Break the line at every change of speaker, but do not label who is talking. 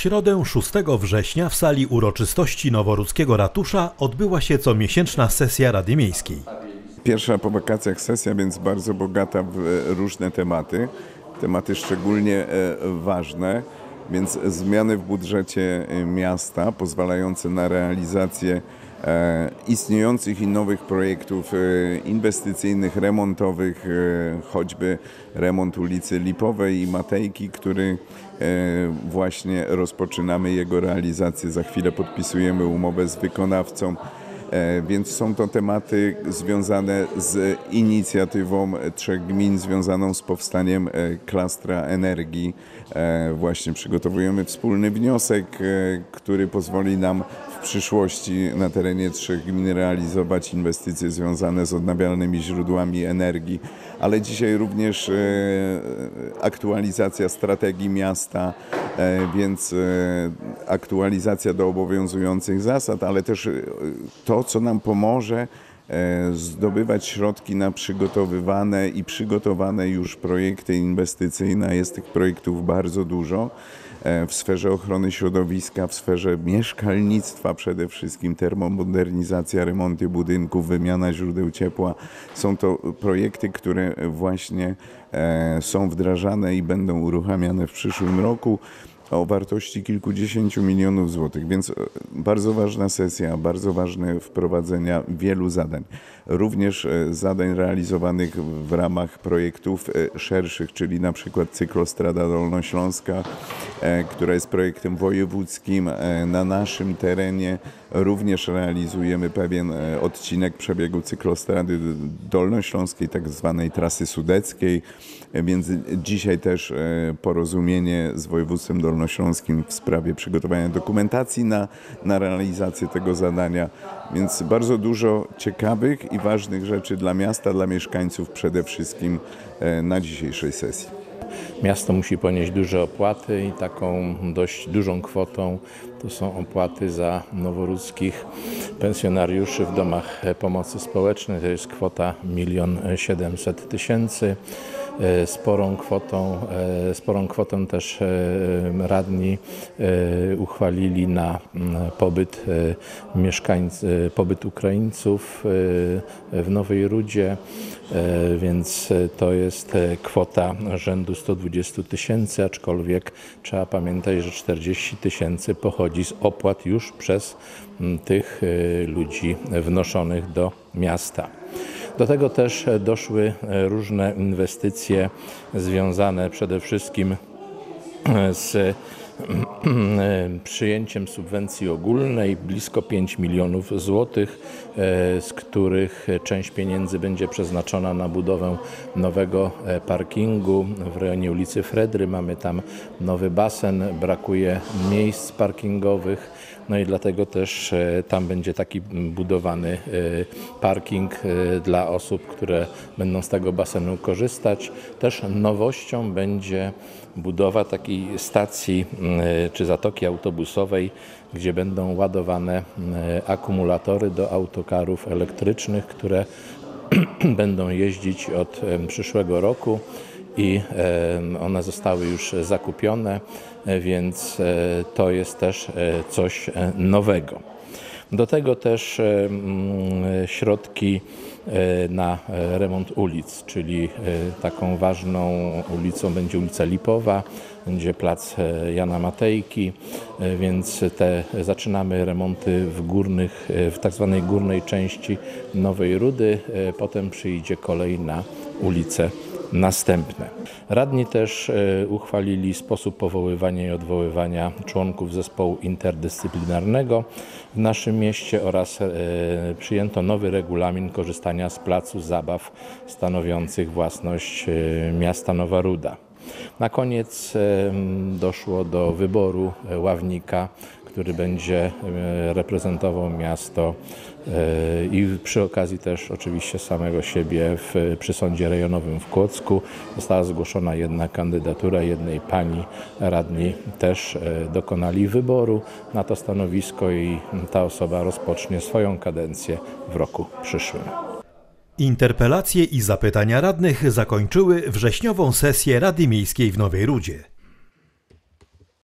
środę 6 września w sali uroczystości Noworudzkiego Ratusza odbyła się comiesięczna sesja Rady Miejskiej.
Pierwsza po wakacjach sesja, więc bardzo bogata w e, różne tematy. Tematy szczególnie e, ważne, więc zmiany w budżecie e, miasta pozwalające na realizację istniejących i nowych projektów e, inwestycyjnych, remontowych, e, choćby remont ulicy Lipowej i Matejki, który e, właśnie rozpoczynamy jego realizację. Za chwilę podpisujemy umowę z wykonawcą. E, Więc są to tematy związane z inicjatywą trzech gmin, związaną z powstaniem e, klastra energii. E, Właśnie przygotowujemy wspólny wniosek, który pozwoli nam w przyszłości na terenie trzech gmin realizować inwestycje związane z odnawialnymi źródłami energii, ale dzisiaj również aktualizacja strategii miasta, więc aktualizacja do obowiązujących zasad, ale też e, co nam pomoże e, zdobywać środki na przygotowywane i przygotowane już projekty inwestycyjne. Jest tych projektów bardzo dużo e, w sferze ochrony środowiska, w sferze mieszkalnictwa przede wszystkim, termomodernizacja, remonty budynków, wymiana źródeł ciepła. Są to projekty, które właśnie e, są wdrażane i będą uruchamiane w przyszłym roku o wartości kilkudziesięciu milionów złotych, więc e, bardzo ważna sesja, bardzo ważne wprowadzenia wielu zadań. Również e, zadań realizowanych w ramach projektów e, szerszych, czyli na przykład cyklostrada dolnośląska, która jest projektem wojewódzkim na naszym terenie. Również realizujemy pewien odcinek przebiegu cyklostrady dolnośląskiej, tak zwanej trasy sudeckiej, więc dzisiaj też porozumienie z województwem dolnośląskim w sprawie przygotowania dokumentacji na, na realizację tego zadania. Więc bardzo dużo ciekawych i ważnych rzeczy dla miasta, dla mieszkańców przede wszystkim e, na dzisiejszej sesji.
Miasto musi ponieść duże opłaty i taką dość dużą kwotą to są opłaty za noworudzkich pensjonariuszy w domach pomocy społecznej. To jest kwota 1 700 tysięcy. E, Sporą kwotą, e, sporą kwotą też e, radni uchwalili na mm, pobyt e, mieszkańc, pobyt Ukraińców w Nowej Rudzie, więc to jest kwota rzędu 120 tysięcy, aczkolwiek trzeba pamiętać, że 40 tysięcy pochodzi z opłat już przez tych ludzi wnoszonych do miasta. Do tego też e, doszły e, różne inwestycje związane przede wszystkim e, z przyjęciem subwencji ogólnej blisko 5 milionów złotych, z których część pieniędzy będzie przeznaczona na budowę nowego parkingu w rejonie ulicy Fredry. Mamy tam nowy basen, brakuje miejsc parkingowych. No i dlatego też e, tam będzie taki budowany e, parking e, dla osób, które będą z tego basenu korzystać. Też nowością będzie budowa takiej stacji czy zatoki autobusowej, gdzie będą ładowane akumulatory do autokarów elektrycznych, które będą jeździć od przyszłego roku i one zostały już zakupione, e, więc e, to jest też e, coś nowego. Do tego też środki na remont ulic, czyli taką ważną ulicą będzie ulica Lipowa, będzie plac Jana Matejki, więc te zaczynamy remonty w górnych, w tak zwanej górnej części Nowej Rudy, potem przyjdzie kolej na ulice następne. Radni też e, uchwalili sposób powoływania i odwoływania członków zespołu interdyscyplinarnego w naszym mieście oraz e, przyjęto nowy regulamin korzystania z placu zabaw stanowiących własność e, miasta Nowa Ruda. Na koniec doszło do wyboru ławnika, który będzie e, reprezentował miasto e, i przy okazji też oczywiście samego siebie w, przy sądzie rejonowym w Kłodzku. Została zgłoszona jedna kandydatura jednej pani radni też e, dokonali wyboru na to stanowisko i ta osoba rozpocznie swoją kadencję w roku przyszłym.
Interpelacje i zapytania radnych zakończyły wrześniową sesję Rady Miejskiej w Nowej Rudzie.